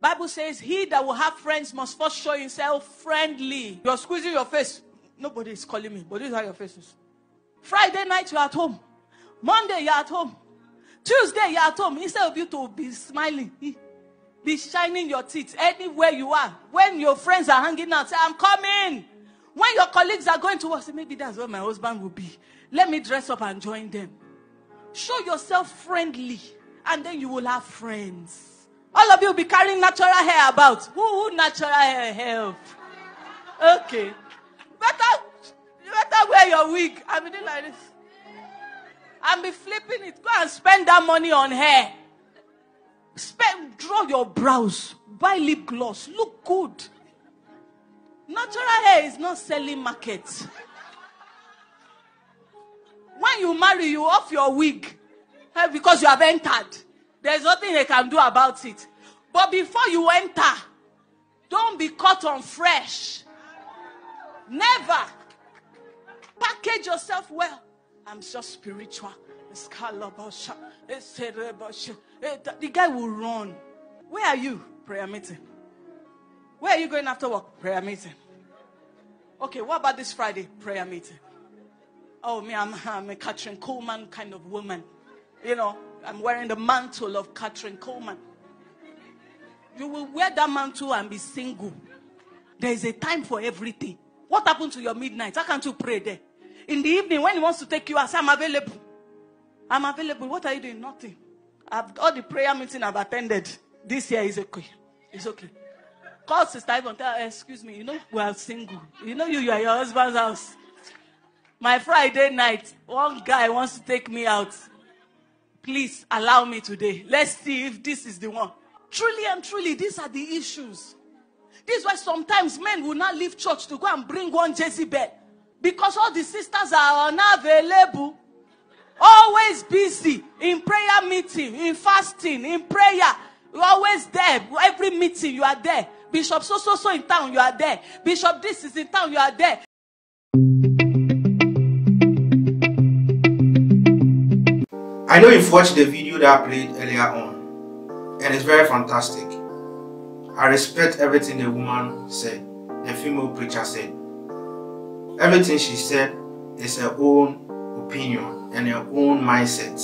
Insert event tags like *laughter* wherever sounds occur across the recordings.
Bible says, He that will have friends must first show himself friendly. You're squeezing your face. Nobody is calling me, but this is how your face is. Friday night, you're at home. Monday, you're at home. Tuesday, you're at home. Instead of you to be smiling, *laughs* be shining your teeth anywhere you are. When your friends are hanging out, say, I'm coming. When your colleagues are going to work, say, maybe that's where my husband will be. Let me dress up and join them. Show yourself friendly, and then you will have friends. All of you will be carrying natural hair about. Who, who natural hair help? Okay. Better, better wear your wig. I'm mean, like this. And be flipping it. Go and spend that money on hair. Spend, draw your brows. Buy lip gloss. Look good. Natural hair is not selling market. When you marry, you off your wig eh, because you have entered. There's nothing they can do about it. But before you enter, don't be caught on fresh. Never. Package yourself well. I'm just spiritual. Eh, the guy will run. Where are you? Prayer meeting. Where are you going after work? Prayer meeting. Okay, what about this Friday? Prayer meeting. Oh, me, I'm, I'm a Kathryn Kuhlman kind of woman. You know, I'm wearing the mantle of Kathryn Kuhlman. You will wear that mantle and be single. There is a time for everything. What happened to your midnight? How can't you pray there? In the evening, when he wants to take you out, I'm available. I'm available. What are you doing? Nothing. I've all the prayer meeting I've attended. This year is okay. It's okay. Call Sister Yvonne. Tell her, excuse me, you know, we are single. You know, you, you are your husband's house. My Friday night, one guy wants to take me out. Please allow me today. Let's see if this is the one. Truly and truly, these are the issues. This is why sometimes men will not leave church to go and bring one Jezebel. Because all the sisters are unavailable. Always busy in prayer meeting, in fasting, in prayer. You're always there. Every meeting, you are there. Bishop so so so in town, you are there. Bishop this is in town, you are there. I know you've watched the video that I played earlier on, and it's very fantastic. I respect everything the woman said, the female preacher said. Everything she said is her own opinion and her own mindset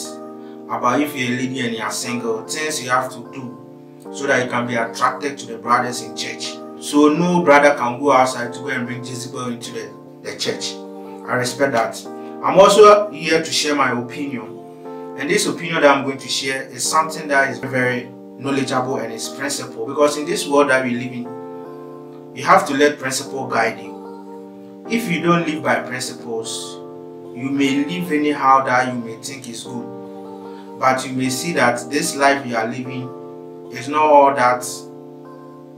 about if you're a lady and you're single, things you have to do so that you can be attracted to the brothers in church. So no brother can go outside to go and bring Jezebel into the, the church. I respect that. I'm also here to share my opinion and this opinion that I'm going to share is something that is very knowledgeable and is principle. Because in this world that we live in, you have to let principle guide you. If you don't live by principles, you may live anyhow that you may think is good. But you may see that this life you are living is not all that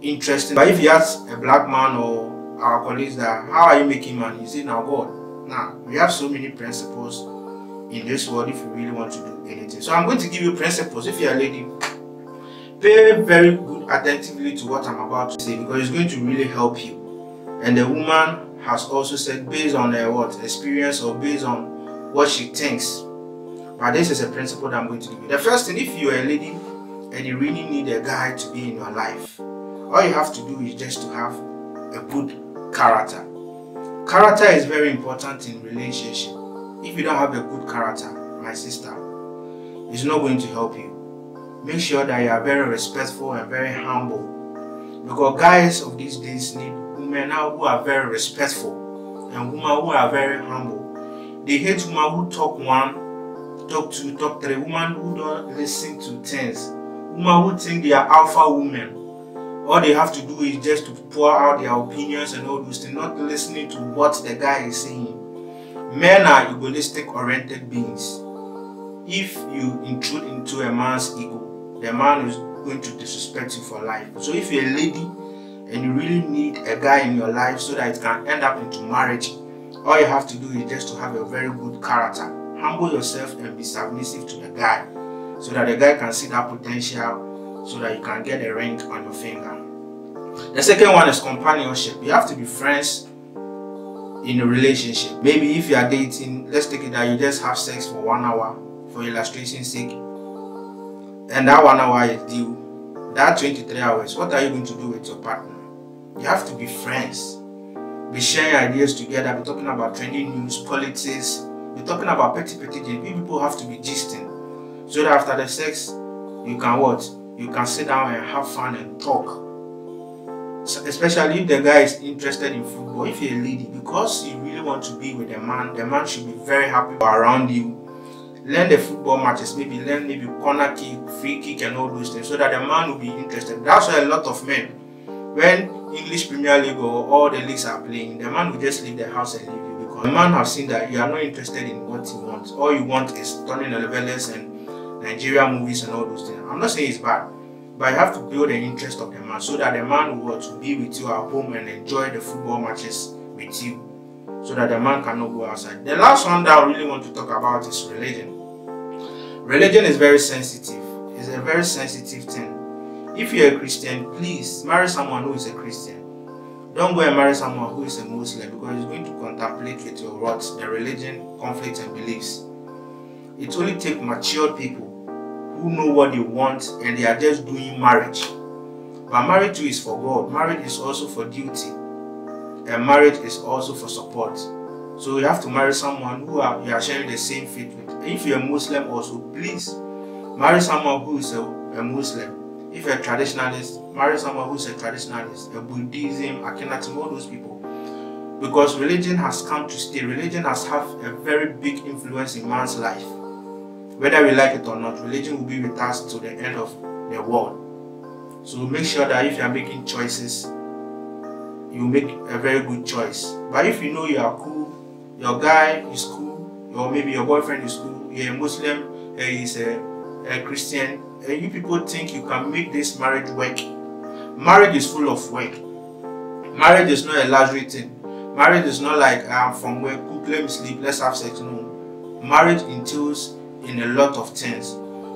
interesting. But if you ask a black man or our colleagues that how are you making money? You say now God. Now we have so many principles in this world if you really want to do anything. So I'm going to give you principles. If you're a lady, pay very good attentively to what I'm about to say because it's going to really help you. And the woman has also said based on her what experience or based on what she thinks. But this is a principle that I'm going to give you. The first thing, if you're a lady and you really need a guy to be in your life, all you have to do is just to have a good character. Character is very important in relationship if you don't have a good character, my sister, it's not going to help you. Make sure that you are very respectful and very humble. Because guys of these days need women now who are very respectful and women who are very humble. They hate women who talk one, talk two, talk three, women who don't listen to things, women who think they are alpha women. All they have to do is just to pour out their opinions and all those things, not listening to what the guy is saying. Men are egoistic oriented beings. If you intrude into a man's ego, the man is going to disrespect you for life. So if you're a lady and you really need a guy in your life so that it can end up into marriage, all you have to do is just to have a very good character. Humble yourself and be submissive to the guy so that the guy can see that potential so that you can get a ring on your finger. The second one is companionship. You have to be friends in a relationship. Maybe if you are dating, let's take it that you just have sex for one hour for illustration's sake, and that one hour is due, that 23 hours, what are you going to do with your partner? You have to be friends. Be sharing ideas together, be talking about trending news, politics, be talking about petty petty things. People have to be gisting. So that after the sex, you can what? You can sit down and have fun and talk. Especially if the guy is interested in football, if you're a lady, because you really want to be with a man, the man should be very happy around you learn the football matches, maybe learn maybe corner kick, free kick, and all those things, so that the man will be interested. That's why a lot of men, when English Premier League or all the leagues are playing, the man will just leave the house and leave you because the man have seen that you are not interested in what he wants. All you want is turning novellas and Nigeria movies and all those things. I'm not saying it's bad, but you have to build the interest of the man so that the man will to be with you at home and enjoy the football matches with you so that the man cannot go outside. The last one that I really want to talk about is religion. Religion is very sensitive. It's a very sensitive thing. If you're a Christian, please marry someone who is a Christian. Don't go and marry someone who is a Muslim because it's going to contemplate with your roots, the religion, conflict, and beliefs. It only takes mature people who know what they want and they are just doing marriage. But marriage too is for God. Marriage is also for duty. And marriage is also for support. So you have to marry someone who are, you are sharing the same faith with. If you're a Muslim also, please marry someone who is a, a Muslim. If you're a traditionalist, marry someone who's a traditionalist, a Buddhism, Akhenaten, all those people. Because religion has come to stay. Religion has had a very big influence in man's life. Whether we like it or not, religion will be with us to the end of the world. So make sure that if you are making choices, you make a very good choice. But if you know you are cool, your guy is cool, or maybe your boyfriend is cool, you're a Muslim, eh, he's a, a Christian, and you people think you can make this marriage work. Marriage is full of work. Marriage is not a luxury thing. Marriage is not like ah, I'm from work, cook, let me sleep, let's have sex. No. Marriage entails in a lot of things.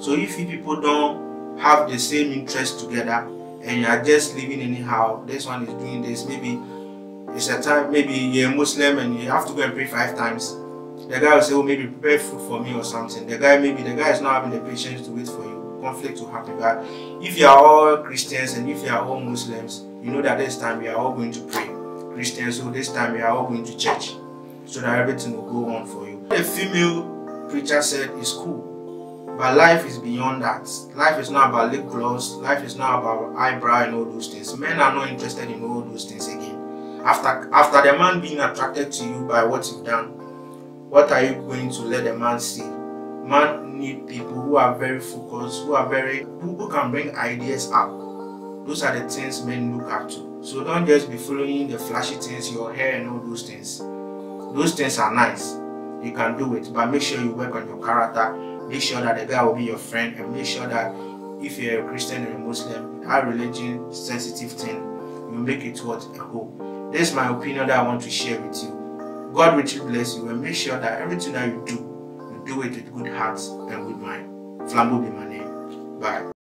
So if you people don't have the same interest together and you are just living anyhow, this one is doing this, maybe it's a time, maybe you're a Muslim and you have to go and pray five times. The guy will say, oh, maybe prepare food for me or something. The guy, maybe the guy is not having the patience to wait for you. Conflict will happen. But if you are all Christians and if you are all Muslims, you know that this time we are all going to pray. Christians, so this time we are all going to church. So that everything will go on for you. The female preacher said is cool. But life is beyond that. Life is not about lip gloss. Life is not about eyebrow and all those things. Men are not interested in all those things again. After after the man being attracted to you by what you've done, what are you going to let the man see? Man need people who are very focused, who are very who, who can bring ideas up. Those are the things men look up to. So don't just be following the flashy things, your hair and all those things. Those things are nice. You can do it, but make sure you work on your character. Make sure that the guy will be your friend, and make sure that if you're a Christian or a Muslim, that religion sensitive thing, you make it what a. This is my opinion that I want to share with you. God richly bless you and make sure that everything that you do, you do it with good hearts and good mind. Flambo be.